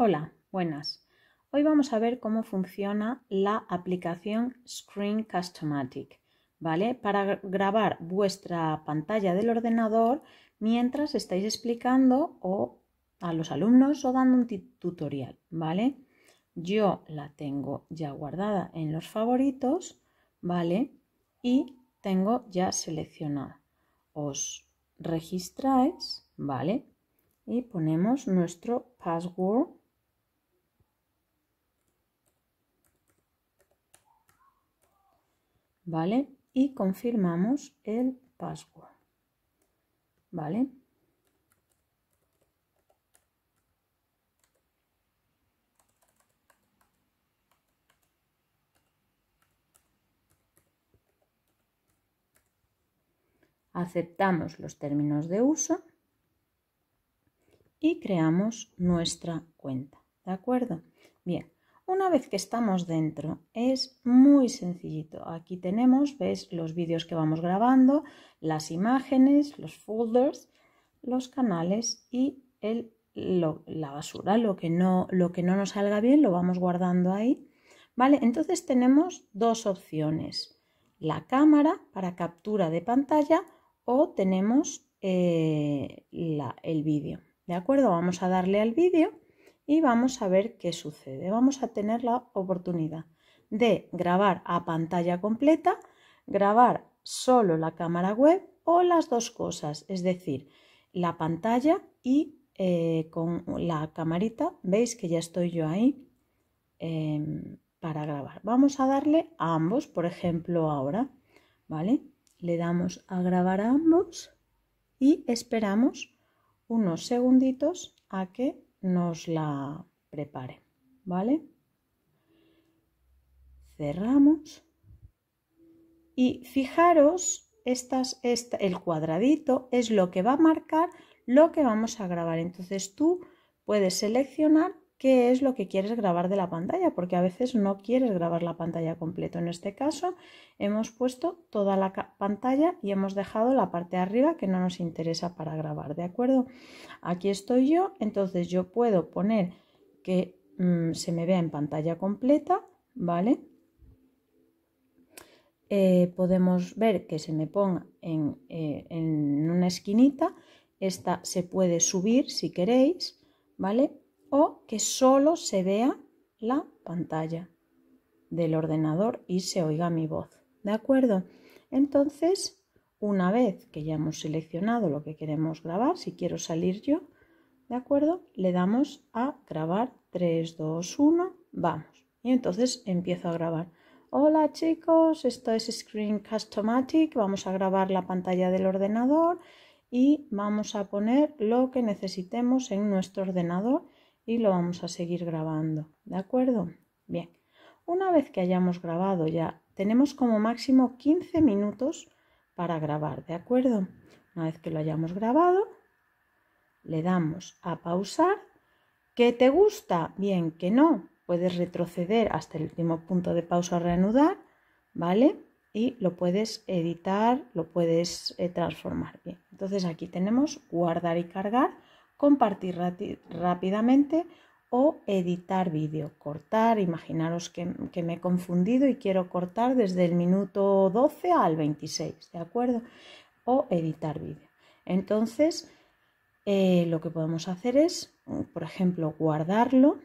Hola, buenas. Hoy vamos a ver cómo funciona la aplicación Screen Customatic, ¿vale? Para grabar vuestra pantalla del ordenador mientras estáis explicando o a los alumnos o dando un tutorial, ¿vale? Yo la tengo ya guardada en los favoritos, ¿vale? Y tengo ya seleccionada. Os registráis, ¿vale? Y ponemos nuestro password ¿vale? Y confirmamos el password, ¿vale? Aceptamos los términos de uso y creamos nuestra cuenta, ¿de acuerdo? Bien, una vez que estamos dentro es muy sencillito. Aquí tenemos, ves, los vídeos que vamos grabando, las imágenes, los folders, los canales y el, la basura. Lo que, no, lo que no nos salga bien lo vamos guardando ahí. ¿Vale? Entonces tenemos dos opciones. La cámara para captura de pantalla o tenemos eh, el vídeo. ¿De acuerdo? Vamos a darle al vídeo y vamos a ver qué sucede. Vamos a tener la oportunidad de grabar a pantalla completa, grabar solo la cámara web o las dos cosas, es decir, la pantalla y eh, con la camarita, veis que ya estoy yo ahí em, para grabar. Vamos a darle a ambos, por ejemplo, ahora, ¿vale? Le damos a grabar a ambos y esperamos unos segunditos a que nos la prepare, ¿vale? Cerramos y fijaros, estas, el cuadradito es lo que va a marcar lo que vamos a grabar. Entonces tú puedes seleccionar qué es lo que quieres grabar de la pantalla, porque a veces no quieres grabar la pantalla completa. En este caso hemos puesto toda la pantalla y hemos dejado la parte de arriba que no nos interesa para grabar, ¿de acuerdo? Aquí estoy yo, entonces yo puedo poner que mm, se me vea en pantalla completa, ¿vale? Eh, podemos ver que se me ponga en, eh, en una esquinita, esta se puede subir si queréis, ¿vale? O que solo se vea la pantalla del ordenador y se oiga mi voz. ¿De acuerdo? Entonces, una vez que ya hemos seleccionado lo que queremos grabar, si quiero salir yo, ¿de acuerdo? Le damos a grabar 3, 2, 1, vamos. Y entonces empiezo a grabar. Hola chicos, esto es Screen Customatic, vamos a grabar la pantalla del ordenador y vamos a poner lo que necesitemos en nuestro ordenador y lo vamos a seguir grabando, ¿de acuerdo? Bien, una vez que hayamos grabado ya, tenemos como máximo 15 minutos para grabar, ¿de acuerdo? Una vez que lo hayamos grabado, le damos a pausar. ¿Que te gusta? Bien, que no. Puedes retroceder hasta el último punto de pausa reanudar, ¿vale? Y lo puedes editar, lo puedes eh, transformar. Bien, entonces aquí tenemos guardar y cargar compartir rápidamente o editar vídeo, cortar, imaginaros que, me he confundido y quiero cortar desde el minuto 12 al 26, ¿de acuerdo? O editar vídeo. Entonces, eh, lo que podemos hacer es, por ejemplo, guardarlo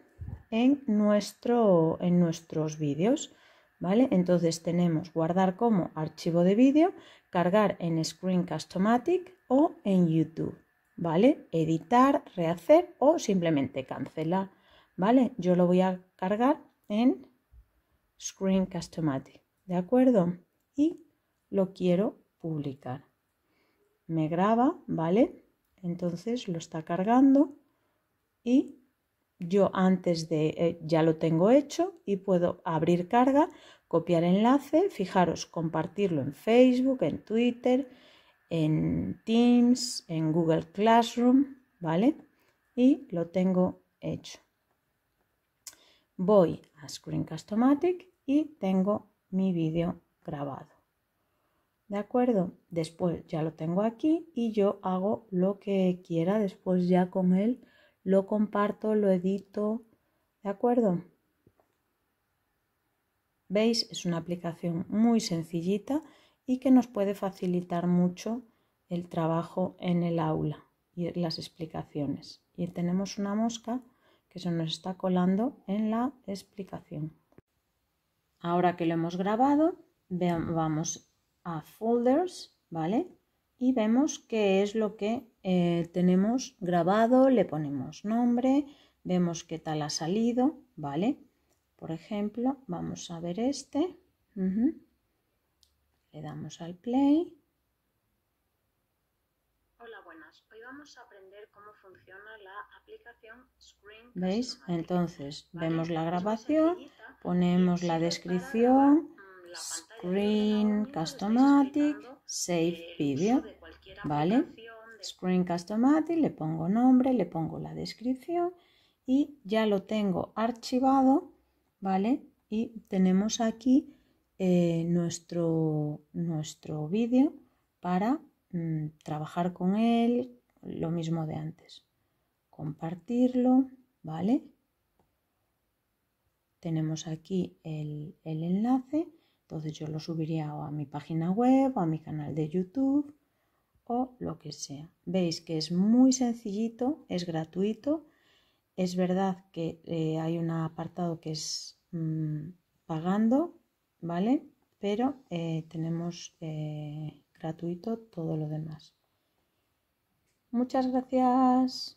en, nuestro, en nuestros vídeos, ¿vale? Entonces tenemos guardar como archivo de vídeo, cargar en Screen Customatic o en YouTube. ¿Vale? Editar, rehacer o simplemente cancelar, ¿vale? Yo lo voy a cargar en Screen Customatic, ¿de acuerdo? Y lo quiero publicar. Me graba, ¿vale? Entonces lo está cargando y yo antes de eh, ya lo tengo hecho y puedo abrir carga, copiar enlace, fijaros, compartirlo en Facebook, en Twitter, en Teams, en Google Classroom, ¿vale? Y lo tengo hecho. Voy a Screen Customatic y tengo mi vídeo grabado. ¿De acuerdo? Después ya lo tengo aquí y yo hago lo que quiera después ya con él, lo comparto, lo edito, ¿de acuerdo? ¿Veis? Es una aplicación muy sencillita y que nos puede facilitar mucho el trabajo en el aula y las explicaciones. Y tenemos una mosca que se nos está colando en la explicación. Ahora que lo hemos grabado, vamos a folders, ¿vale? Y vemos qué es lo que eh, tenemos grabado, le ponemos nombre, vemos qué tal ha salido, ¿vale? Por ejemplo, vamos a ver este. Le damos al play. Hola, buenas. Hoy vamos a aprender cómo funciona la aplicación Screen ¿Veis? Entonces, vemos la grabación, ponemos la descripción, mm, Screen Customatic, Save Video, ¿vale? Screen Customatic, le pongo nombre, le pongo la descripción y ya lo tengo archivado ¿vale? Y tenemos aquí eh, nuestro, nuestro vídeo para mm, trabajar con él, lo mismo de antes. Compartirlo, ¿vale? Tenemos aquí el, el enlace, entonces yo lo subiría a mi página web o a mi canal de YouTube o lo que sea. Veis que es muy sencillito, es gratuito es verdad que eh, hay un apartado que es mm, pagando, ¿vale? Pero eh, tenemos eh, gratuito todo lo demás. Muchas gracias.